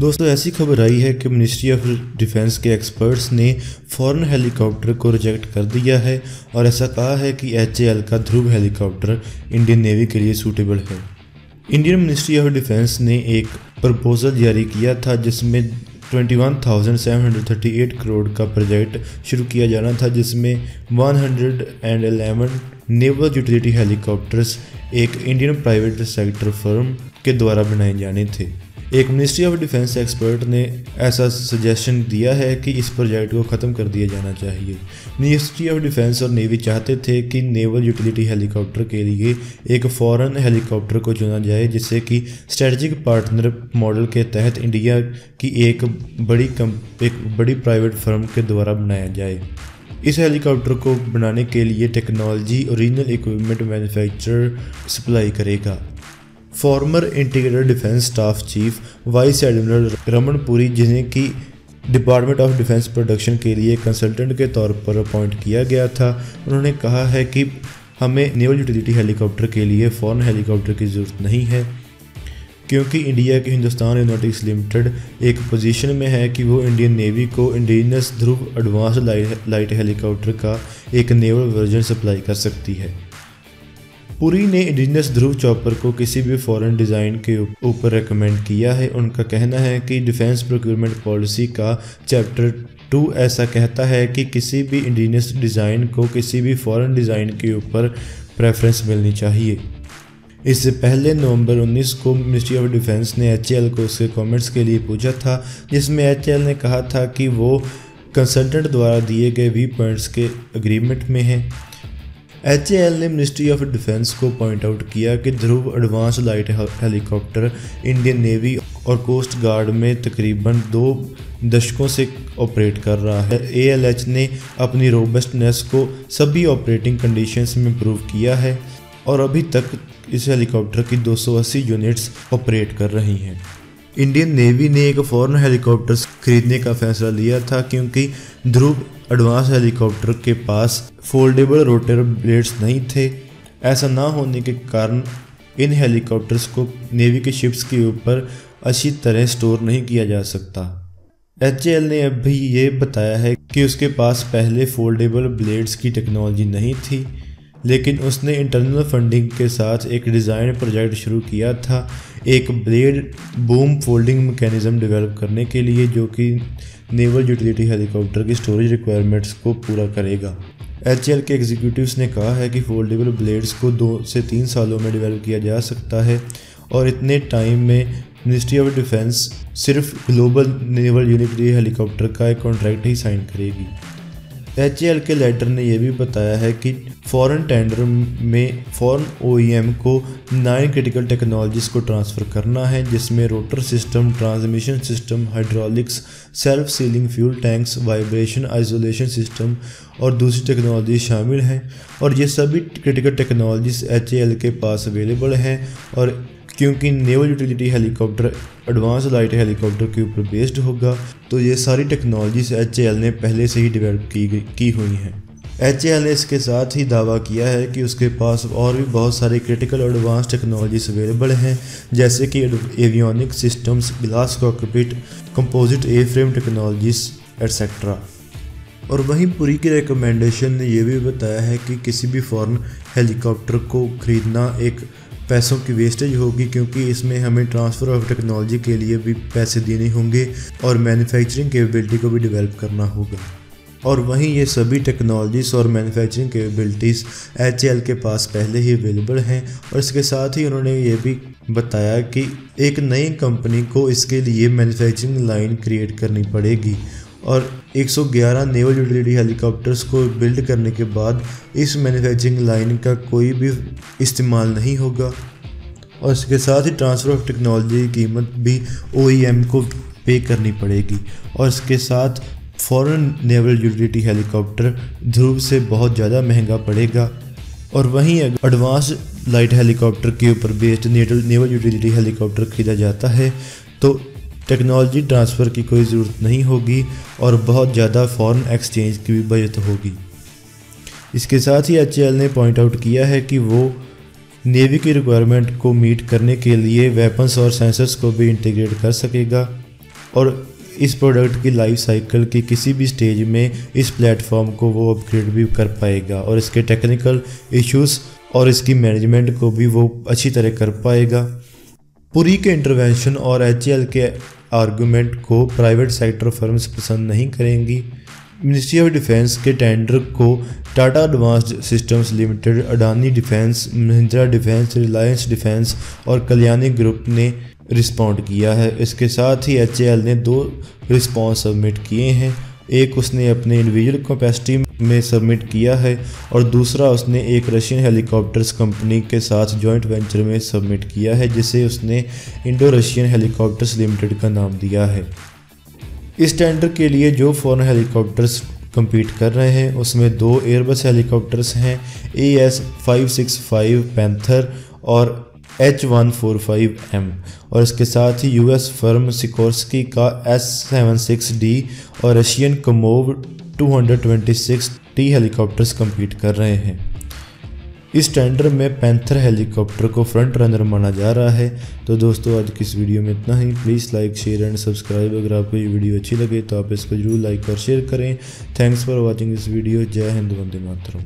دوستو ایسی خبر آئی ہے کہ منسٹری آف ڈیفنس کے ایکسپرٹس نے فورن ہیلی کاپٹر کو ریجیکٹ کر دیا ہے اور ایسا کہا ہے کہ ایچ اے ایل کا Dhruv helicopter Indian navy کے لیے سوٹیبل ہے۔ انڈین منسٹری آف ڈیفنس نے ایک پرپوزل جاری کیا تھا جس میں 21,738 کروڑ کا پروجیکٹ شروع کیا جانا تھا جس میں 111 نیول یوٹیلیٹی ہیلی کاپٹرز ایک انڈین پرائیویٹ سیکٹر فرم کے دوارا بنائے جانے تھے۔ ایک منسٹری آف ڈیفنس ایکسپرٹ نے ایسا سجیشن دیا ہے کہ اس پروجیکٹ کو ختم کر دیا جانا چاہیے۔ منسٹری آف ڈیفنس اور نیوی چاہتے تھے کہ نیول یوٹیلیٹی ہیلی کاپٹر کے لیے ایک فورن ہیلی کاپٹر کو چنا جائے، جسے کہ اسٹریٹجک پارٹنر ماڈل کے تحت انڈیا کی ایک بڑی کم، ایک بڑی پرائیویٹ فرم کے دوارا بنایا جائے۔ اس ہیلی کاپٹر کو بنانے کے لیے technology original equipment manufacturer supply کرے گا۔ Former integrator defence staff chief vice admiral Raman Puri جنہیں کی ڈپارٹمنٹ آف ڈیفنس پروڈکشن کے لیے کنسلٹنٹ کے طور پر اپوائنٹ کیا گیا تھا انہوں نے کہا ہے کہ ہمیں نیول یوٹیلیٹی ہیلی کاپٹر کے لیے فورن ہیلی کاپٹر کی ضرورت نہیں ہے کیونکہ انڈیا کے ہندوستان ایونوٹکس لمیٹڈ ایک پوزیشن میں ہے کہ وہ انڈین نیوی کو انڈینس Dhruv advance light helicopter کا ایک نیول ورژن سپلائی کر سکتی ہے پوری نے انڈینس دھرو چاپر کو کسی بھی فورن ڈیزائن کے اوپر ریکمینڈ کیا ہے۔ ان کا کہنا ہے کہ ڈیفینس پروکیورمنٹ پالیسی کا چیپٹر ٹو ایسا کہتا ہے کہ کسی بھی انڈینس ڈیزائن کو کسی بھی فورن ڈیزائن کے اوپر پریفرنس ملنی چاہیے۔ اس سے پہلے نومبر انیس کو منسٹری آف ڈیفنس نے ایچ ایل کو اس کے کامنٹس کے لیے پوچھا تھا، جس میں ایچ ایل نے کہا تھا کہ وہ کنسلٹنٹ دوارا دیے گئے وی پوائنٹس کے اگریمنٹ میں ہیں۔ ایچ اے ایل نے منسٹری آف ڈیفنس کو پوائنٹ آؤٹ کیا کہ Dhruv advance light helicopter Indian navy اور کوسٹ گارڈ میں تقریباً دو دشکوں سے آپریٹ کر رہا ہے۔ اے ایل ایچ نے اپنی روبسٹنیس کو سبھی آپریٹنگ کنڈیشنز میں امپروو کیا ہے اور ابھی تک اس ہیلی کاپٹر کی دو سو اسی یونٹس آپریٹ کر رہی ہیں۔ انڈین نیوی نے ایک فورن ہیلی کاپٹر خریدنے کا فیصلہ لیا تھا کیونکہ دھرو ایڈوانس ہیلی کاپٹر کے پاس فولڈیبل روٹر بلیڈز نہیں تھے۔ ایسا نہ ہونے کے کارن ان ہیلی کاپٹرز کو نیوی کے شپس کے اوپر اچھی طرح سٹور نہیں کیا جا سکتا۔ ایچ اے ایل نے اب بھی یہ بتایا ہے کہ اس کے پاس پہلے فولڈیبل بلیڈز کی ٹیکنالوجی نہیں تھی۔ لیکن اس نے انٹرنل فنڈنگ کے ساتھ ایک ڈیزائن پروجیکٹ شروع کیا تھا، ایک blade boom folding mechanism develop کرنے کے لیے، جو کہ نیول یوٹیلیٹی ہیلی کاپٹر کی سٹوریج ریکوائرمنٹس کو پورا کرے گا۔ ایچ ایل کے ایگزیکیوٹیوز نے کہا ہے کہ فولڈیبل بلیڈز کو دو سے تین سالوں میں ڈیولپ کیا جا سکتا ہے اور اتنے ٹائم میں منسٹری آف ڈیفنس صرف گلوبل نیول یونیٹری ہیلی کاپٹر کا ایک کانٹریکٹ ہی سائن کرے گی۔ ایچ اے ایل کے لیٹر نے یہ بھی بتایا ہے کہ فورن ٹینڈر میں فورن او ای ایم کو نائن کرٹیکل ٹیکنالوجیز کو ٹرانسفر کرنا ہے، جس میں rotor system transmission system hydraulics self sealing fuel tanks vibration isolation system اور دوسری ٹیکنالوجی شامل ہیں۔ اور یہ سبھی critical technologies H A L کے پاس اویلیبل ہیں اور کیونکہ naval utility helicopter advance light helicopter کے اوپر بیسڈ ہوگا، تو یہ ساری ٹیکنالوجیز ایچ اے ایل نے پہلے سے ہی ڈیولپ کی گئی کی ہوئی ہیں۔ ایچ اے ایل نے اس کے ساتھ ہی دعویٰ کیا ہے کہ اس کے پاس اور بھی بہت ساری کرٹیکل اور ایڈوانس ٹیکنالوجیز اویلیبل ہیں، جیسے کہ avionic systems glass cockpit composite airframe technologies etcetera اور وہیں پوری کی ریکمنڈیشن نے یہ بھی بتایا ہے کہ کسی بھی فورن ہیلی کاپٹر کو خریدنا ایک پیسوں کی ویسٹیج ہوگی کیونکہ اس میں ہمیں ٹرانسفر آف ٹیکنالوجی کے لیے بھی پیسے دینے ہوں گے اور مینوفیکچرنگ کیپیبلٹی کو بھی ڈیولپ کرنا ہوگا۔ اور وہیں یہ سبھی ٹیکنالوجیز اور مینوفیکچرنگ کیپیبلٹیز ایچ ایل کے پاس پہلے ہی اویلیبل ہیں اور اس کے ساتھ ہی انہوں نے یہ بھی بتایا کہ ایک نئی کمپنی کو اس کے لیے مینوفیکچرنگ لائن کریٹ کرنی پڑے گی۔ اور ایک سو گیارہ نیول یوٹیلیٹی ہیلی کاپٹرز کو بلڈ کرنے کے بعد اس مینوفیکچرنگ لائن کا کوئی بھی استعمال نہیں ہوگا۔ اور اس کے ساتھ ہی ٹرانسفر آف ٹیکنالوجی کی قیمت بھی او ای ایم کو پے کرنی پڑے گی۔ اور اس کے ساتھ foreign naval utility helicopter Dhruv سے بہت زیادہ مہنگا پڑے گا۔ اور وہیں ایڈوانس لائٹ ہیلی کاپٹر کے اوپر based naval utility helicopter خریدا جاتا ہے، تو ٹیکنالوجی ٹرانسفر کی کوئی ضرورت نہیں ہوگی اور بہت زیادہ فورن ایکسچینج کی بھی بجت ہوگی۔ اس کے ساتھ ہی ایچ اے ایل نے پوائنٹ آؤٹ کیا ہے کہ وہ نیوی کی ریکوائرمنٹ کو میٹ کرنے کے لیے ویپنس اور سینسرز کو بھی انٹیگریٹ کر سکے گا اور اس پروڈکٹ کی لائف سائیکل کی کسی بھی سٹیج میں اس پلیٹ فارم کو وہ اپ گریڈ بھی کر پائے گا اور اس کے ٹیکنیکل ایشوز اور اس کی مینجمنٹ کو بھی وہ اچھی طرح کر پائے گا۔ پوری کے انٹروینشن اور ایچ ایل کے آرگومنٹ کو پرائیویٹ سیکٹر فرمز پسند نہیں کریں گی۔ منسٹری آف ڈیفینس کے ٹینڈر کو Tata advanced systems limited Adani defence Mahindra defence Reliance defence اور کلیانی گروپ نے رسپونڈ کیا ہے۔ اس کے ساتھ ہی ایچ اے ایل نے دو رسپانس سبمٹ کیے ہیں۔ ایک اس نے اپنے انڈیویجول کیپیسٹی میں سبمٹ کیا ہے اور دوسرا، اس نے ایک رشین ہیلی کاپٹرز کمپنی کے ساتھ جوائنٹ وینچر میں سبمٹ کیا ہے، جسے اس نے Indo Russian Helicopters Limited کا نام دیا ہے۔ اس ٹینڈر کے لیے جو فورن ہیلی کاپٹرز کمپیٹ کر رہے ہیں، اس میں دو ایئر بس ہیلی کاپٹرز ہیں، A S five six five Panther اور H one four five M اور اس کے ساتھ ہی یو ایس فرم سیکورسکی کا ایس سیون سکس ڈی اور Russian Kamov two hundred twenty six T helicopters compete کر رہے ہیں۔ اس ٹینڈر میں پینتھر ہیلی کاپٹر کو فرنٹ رنر مانا جا رہا ہے۔ تو دوستو، آج کس ویڈیو میں اتنا ہی۔ Please like share and subscribe اگر آپ کو یہ ویڈیو اچھی لگے تو آپ اس کو ضرور لائک اور شیئر کریں۔ تھینکس فار واچنگ اس ویڈیو جے ہند، وندے ماترم۔